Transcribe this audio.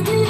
do